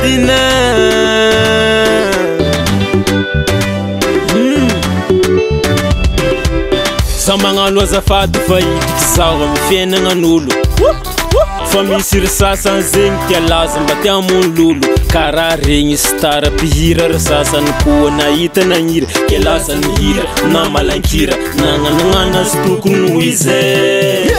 Hmm. zaho magnano azafady faidikzaa miy fiainanan'olo fa misy resasany zegny tialaza mba tia amono lolo karaha regny starapihira resasany koa nahitanagnhiry i lasanyhira na malankira nananonanazy tokony hozey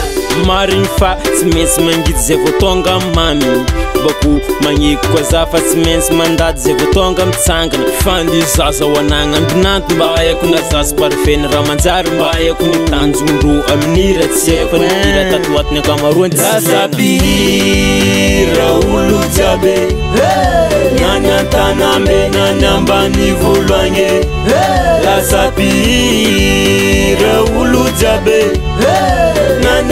marigny fa tsy maintsy mangidy zay vao tonga maminy bôko magnekokoa za fa tsy maintsy mandady zay vao tonga mitsangana fa ndi zaza hoanana ambinaty mba haiko nazazo parfena raha man-jary mba haiko natanjonlo aminy ra tsyafa nia tathoatiny akamaroanyasapira olo jiabe nanyantanamenanyambanyvooane lasapi ra olo jiab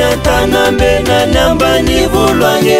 natanga mbe na namba nivulwange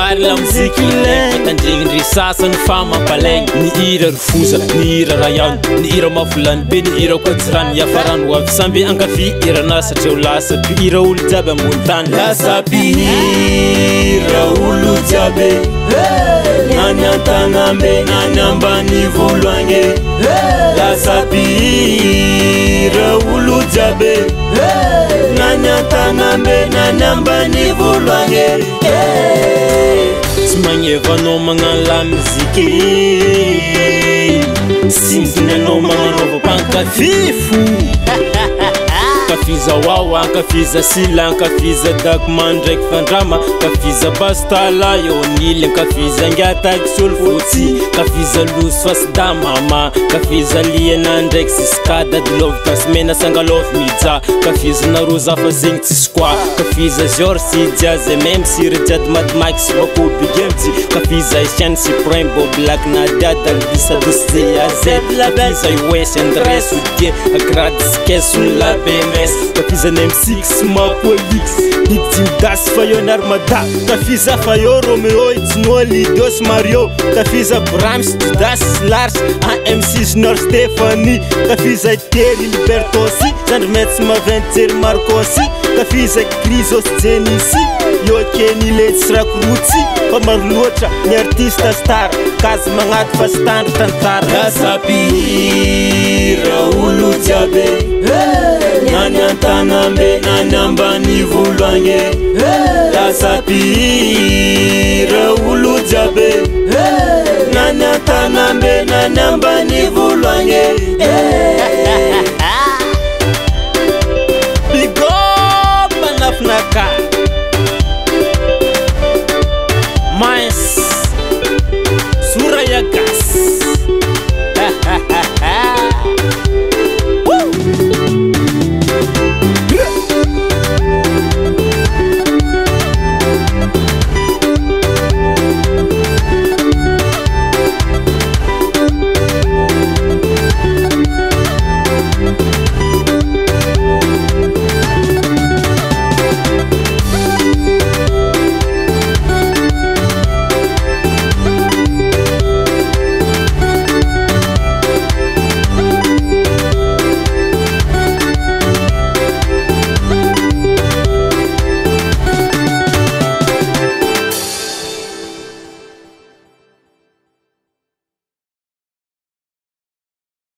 aramisikilekandrignidry sasany famabalaigna ny ira rofoza ny ira rayano ny ira mavolany be ny ira kajirany afarano an sambe ankafy irana satreo lasa ira olo jiaby ambony tanyasapaoaab gny evaanao magnano lamiziky sizinyanao magnanoao vapanakafifo kafiza oaoa kafiza sila kafiza dakma ndraiky fandrama kafiza pastala eonil kafiza ngiatako solovotsy kafiza lozo fasy damama kafiza liana ndraiky sisykadyadylovaka symanasangalovinija kafiza naro zafa zegny tsisy koa kafiza jorsijia za mame sirijyady matimaky syvakolobidevitsy zaisian siprimbôblaknadiadavisabis zeazabzay oes andresdie akratsikasony labms tafizanamsisy makoa ix i jiodasy fayonarmada tafiza fayo romeo itsinoa lidio sy mario tafiza brams jiudasy sy larsy a msisnor stephani tafiza itery libertosy andro mat sy maventy jery markosy tafizaky krisosjenisy io akenylesrakorotsy fa maroatra ny artiste star kazy magnaty fa sytandro tantaraabaaaolo iababa Mines.